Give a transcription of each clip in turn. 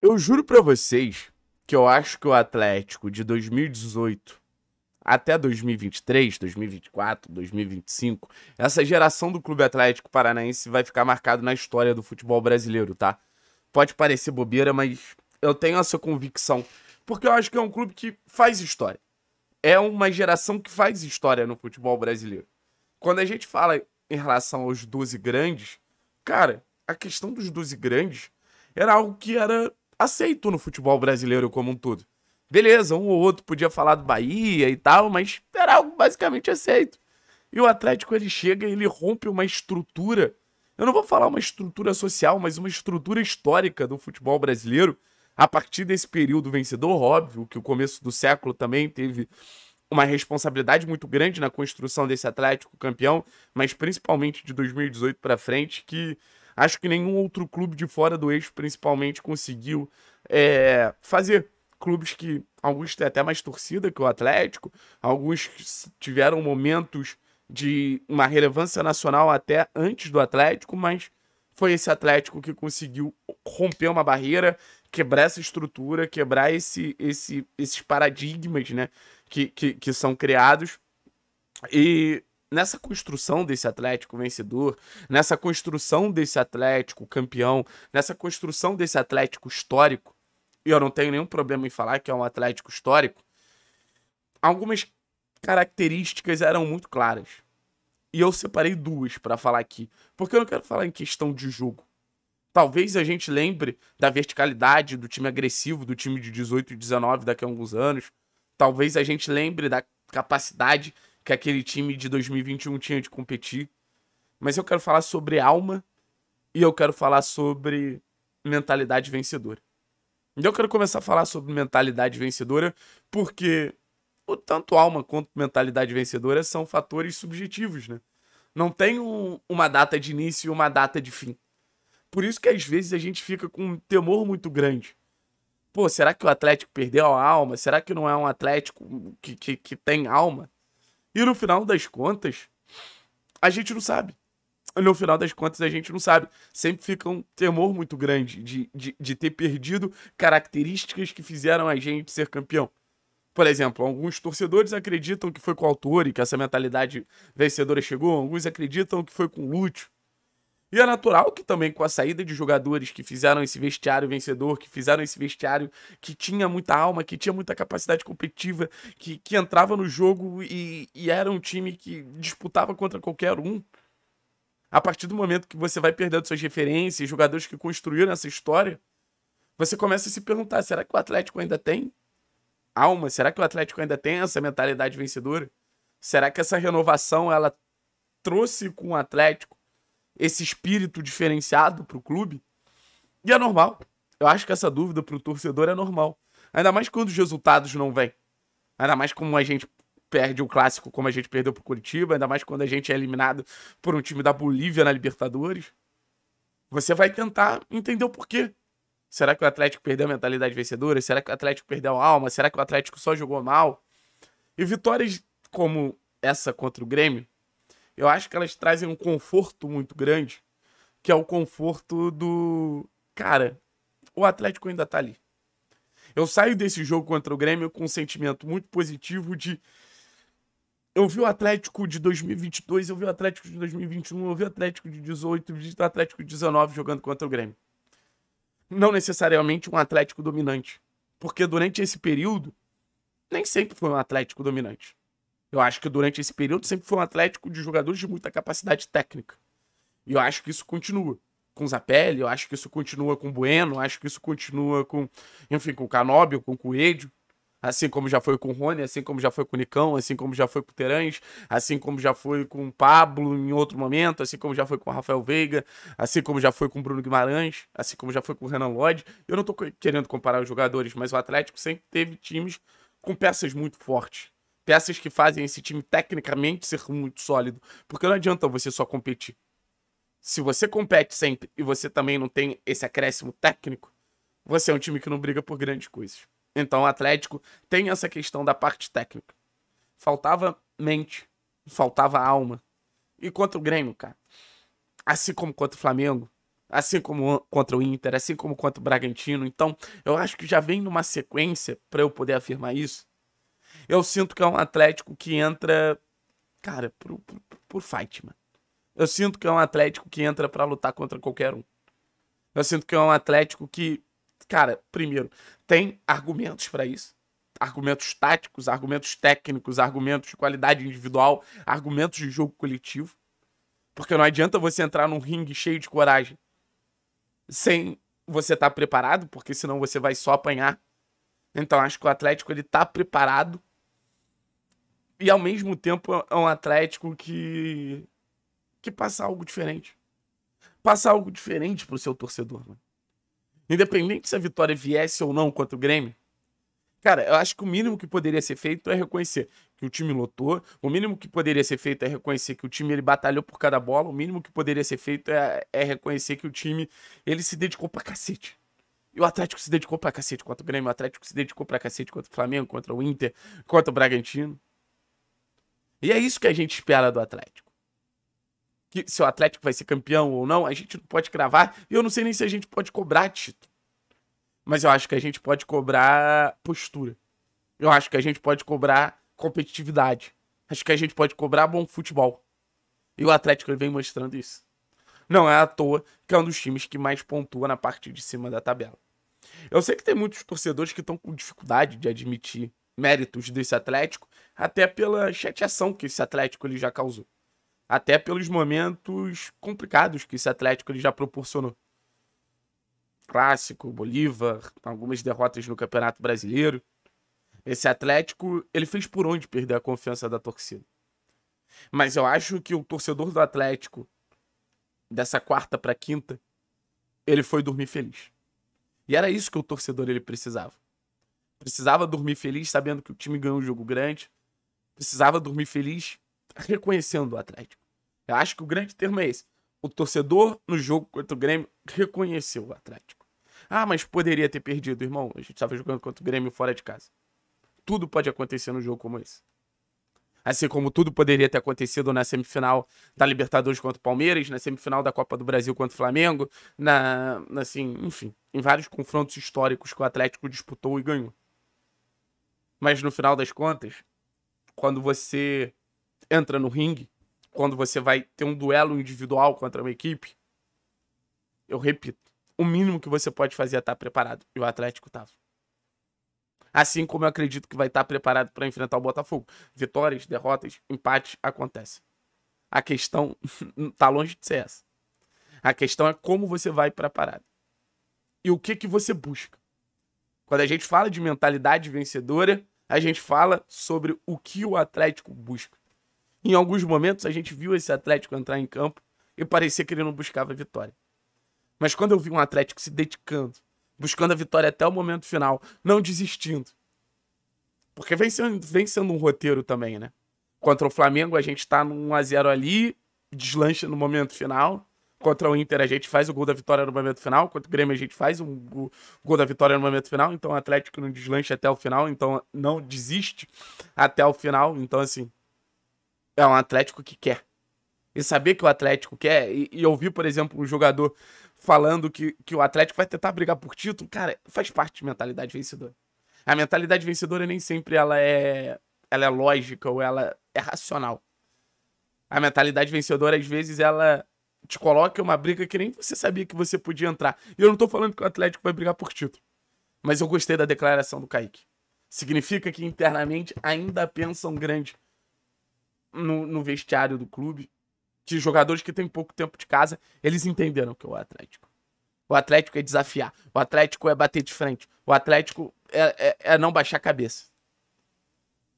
Eu juro pra vocês que eu acho que o Atlético de 2018 até 2023, 2024, 2025, essa geração do Clube Atlético Paranaense vai ficar marcado na história do futebol brasileiro, tá? Pode parecer bobeira, mas eu tenho essa convicção, porque eu acho que é um clube que faz história. É uma geração que faz história no futebol brasileiro. Quando a gente fala em relação aos 12 grandes, cara, a questão dos 12 grandes era algo que era aceito no futebol brasileiro como um todo. Beleza, um ou outro podia falar do Bahia e tal, mas era algo basicamente aceito. E o Atlético ele chega e ele rompe uma estrutura. Eu não vou falar uma estrutura social, mas uma estrutura histórica do futebol brasileiro. A partir desse período vencedor, óbvio que o começo do século também teve uma responsabilidade muito grande na construção desse Atlético campeão, mas principalmente de 2018 para frente, que acho que nenhum outro clube de fora do eixo principalmente conseguiu é, fazer clubes que alguns têm até mais torcida que o Atlético, alguns tiveram momentos de uma relevância nacional até antes do Atlético, mas foi esse Atlético que conseguiu romper uma barreira, quebrar essa estrutura, quebrar esse, esse, esses paradigmas né, que, que, que são criados. E nessa construção desse Atlético vencedor, nessa construção desse Atlético campeão, nessa construção desse Atlético histórico, e eu não tenho nenhum problema em falar que é um Atlético histórico, algumas características eram muito claras. E eu separei duas para falar aqui, porque eu não quero falar em questão de jogo. Talvez a gente lembre da verticalidade do time agressivo, do time de 18 e 19 daqui a alguns anos. Talvez a gente lembre da capacidade que aquele time de 2021 tinha de competir. Mas eu quero falar sobre alma e eu quero falar sobre mentalidade vencedora. E eu quero começar a falar sobre mentalidade vencedora, porque o tanto alma quanto mentalidade vencedora são fatores subjetivos, né? Não tem um, uma data de início e uma data de fim. Por isso que às vezes a gente fica com um temor muito grande. Pô, será que o Atlético perdeu a alma? Será que não é um Atlético que, que, que tem alma? E no final das contas, a gente não sabe no final das contas a gente não sabe. Sempre fica um temor muito grande de, de, de ter perdido características que fizeram a gente ser campeão. Por exemplo, alguns torcedores acreditam que foi com o autor e que essa mentalidade vencedora chegou, alguns acreditam que foi com o Lúcio. E é natural que também com a saída de jogadores que fizeram esse vestiário vencedor, que fizeram esse vestiário que tinha muita alma, que tinha muita capacidade competitiva, que, que entrava no jogo e, e era um time que disputava contra qualquer um a partir do momento que você vai perdendo suas referências, jogadores que construíram essa história, você começa a se perguntar: será que o Atlético ainda tem alma? Será que o Atlético ainda tem essa mentalidade vencedora? Será que essa renovação ela trouxe com o Atlético esse espírito diferenciado para o clube? E é normal. Eu acho que essa dúvida para o torcedor é normal. Ainda mais quando os resultados não vêm. Ainda mais como a gente perde o clássico como a gente perdeu pro Curitiba, ainda mais quando a gente é eliminado por um time da Bolívia na Libertadores. Você vai tentar entender o porquê. Será que o Atlético perdeu a mentalidade vencedora? Será que o Atlético perdeu a alma? Será que o Atlético só jogou mal? E vitórias como essa contra o Grêmio, eu acho que elas trazem um conforto muito grande, que é o conforto do. Cara, o Atlético ainda tá ali. Eu saio desse jogo contra o Grêmio com um sentimento muito positivo de eu vi o Atlético de 2022, eu vi o Atlético de 2021, eu vi o Atlético de 18, eu vi o Atlético de 19 jogando contra o Grêmio. Não necessariamente um Atlético dominante. Porque durante esse período, nem sempre foi um Atlético dominante. Eu acho que durante esse período sempre foi um Atlético de jogadores de muita capacidade técnica. E eu acho que isso continua com Zapelli, eu acho que isso continua com Bueno, eu acho que isso continua com, enfim, com Canóbio, com Coelho. Assim como já foi com Rony, assim como já foi com Nicão, assim como já foi com o Terãs, assim como já foi com Pablo em outro momento, assim como já foi com Rafael Veiga, assim como já foi com Bruno Guimarães, assim como já foi com Renan Lodge. Eu não tô querendo comparar os jogadores, mas o Atlético sempre teve times com peças muito fortes. Peças que fazem esse time tecnicamente ser muito sólido. Porque não adianta você só competir. Se você compete sempre e você também não tem esse acréscimo técnico, você é um time que não briga por grandes coisas. Então o Atlético tem essa questão da parte técnica. Faltava mente, faltava alma. E contra o Grêmio, cara, assim como contra o Flamengo, Assim como contra o Inter, assim como contra o Bragantino. Então, eu acho que já vem numa sequência para eu poder afirmar isso. Eu sinto que é um Atlético que entra, cara, por, por, por fight, mano. Eu sinto que é um Atlético que entra para lutar contra qualquer um. Eu sinto que é um Atlético que, cara, primeiro, tem argumentos para isso. Argumentos táticos, argumentos técnicos, argumentos de qualidade individual, argumentos de jogo coletivo. Porque não adianta você entrar num ringue cheio de coragem sem você estar tá preparado, porque senão você vai só apanhar. Então acho que o Atlético ele tá preparado e ao mesmo tempo é um Atlético que que passa algo diferente. Passa algo diferente pro seu torcedor, mano. Independente se a vitória viesse ou não contra o Grêmio, Cara, eu acho que o mínimo que poderia ser feito é reconhecer que o time lotou, o mínimo que poderia ser feito é reconhecer que o time ele batalhou por cada bola, o mínimo que poderia ser feito é, é reconhecer que o time ele se dedicou pra cacete. E o Atlético se dedicou pra cacete contra o Grêmio, o Atlético se dedicou pra cacete contra o Flamengo, contra o Inter, contra o Bragantino. E é isso que a gente espera do Atlético. Que se o Atlético vai ser campeão ou não, a gente não pode cravar. E eu não sei nem se a gente pode cobrar título. Mas eu acho que a gente pode cobrar postura. Eu acho que a gente pode cobrar competitividade. Acho que a gente pode cobrar bom futebol. E o Atlético vem mostrando isso. Não é à toa que é um dos times que mais pontua na parte de cima da tabela. Eu sei que tem muitos torcedores que estão com dificuldade de admitir méritos desse Atlético, até pela chateação que esse Atlético ele já causou. Até pelos momentos complicados que esse Atlético ele já proporcionou. Clássico, Bolívar, algumas derrotas no Campeonato Brasileiro. Esse Atlético, ele fez por onde perder a confiança da torcida. Mas eu acho que o torcedor do Atlético, dessa quarta para quinta, ele foi dormir feliz. E era isso que o torcedor ele precisava. Precisava dormir feliz sabendo que o time ganhou um jogo grande. Precisava dormir feliz reconhecendo o Atlético. Eu acho que o grande termo é esse. O torcedor no jogo contra o Grêmio reconheceu o Atlético. Ah, mas poderia ter perdido, irmão. A gente estava jogando contra o Grêmio fora de casa. Tudo pode acontecer num jogo como esse. Assim como tudo poderia ter acontecido na semifinal da Libertadores contra o Palmeiras, na semifinal da Copa do Brasil contra o Flamengo, na, assim, enfim, em vários confrontos históricos que o Atlético disputou e ganhou. Mas no final das contas, quando você entra no ringue, quando você vai ter um duelo individual contra uma equipe, eu repito, o mínimo que você pode fazer é estar preparado. E o Atlético estava. Assim como eu acredito que vai estar preparado para enfrentar o Botafogo. Vitórias, derrotas, empates acontecem. A questão está longe de ser essa. A questão é como você vai para a parada. E o que que você busca. Quando a gente fala de mentalidade vencedora, a gente fala sobre o que o Atlético busca. Em alguns momentos a gente viu esse Atlético entrar em campo e parecia que ele não buscava vitória. Mas quando eu vi um Atlético se dedicando, buscando a vitória até o momento final, não desistindo. Porque vem sendo, vem sendo um roteiro também, né? Contra o Flamengo, a gente tá num 1x0 ali, deslancha no momento final. Contra o Inter, a gente faz o gol da vitória no momento final. Contra o Grêmio, a gente faz o, gol da vitória no momento final. Então, o Atlético não deslancha até o final. Então, não desiste até o final. Então, assim, é um Atlético que quer. E saber que o Atlético quer, e, e ouvir, por exemplo, um jogador falando que, que o Atlético vai tentar brigar por título, cara, faz parte de mentalidade vencedora. A mentalidade vencedora nem sempre ela é, ela é lógica ou ela é racional. A mentalidade vencedora, às vezes, ela te coloca uma briga que nem você sabia que você podia entrar. E eu não tô falando que o Atlético vai brigar por título. Mas eu gostei da declaração do Kaique. Significa que internamente ainda pensam grande no, no vestiário do clube de jogadores que têm pouco tempo de casa, eles entenderam que é o Atlético. O Atlético é desafiar. O Atlético é bater de frente. O Atlético é, é, é não baixar a cabeça.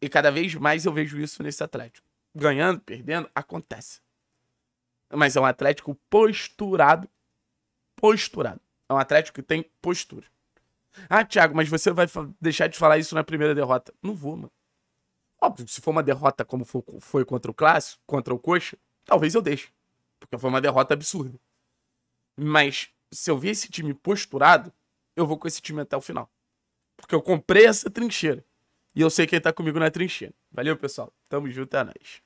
E cada vez mais eu vejo isso nesse Atlético. Ganhando, perdendo, acontece. Mas é um Atlético posturado. Posturado. É um Atlético que tem postura. Ah, Thiago, mas você vai deixar de falar isso na primeira derrota. Não vou, mano. Óbvio, se for uma derrota como foi contra o Clássico, contra o Coxa, talvez eu deixe. Porque foi uma derrota absurda. Mas se eu ver esse time posturado, eu vou com esse time até o final. Porque eu comprei essa trincheira. E eu sei quem tá comigo na trincheira. Valeu, pessoal. Tamo junto, é nóis.